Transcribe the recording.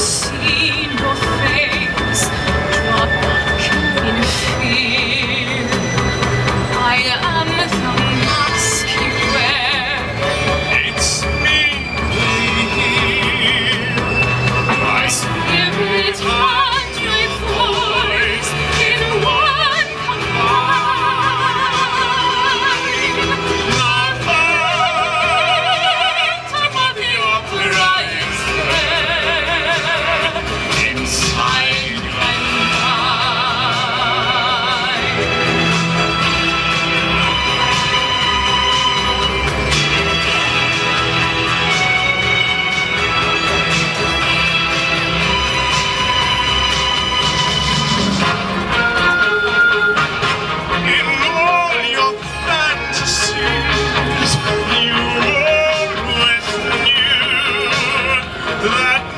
face. that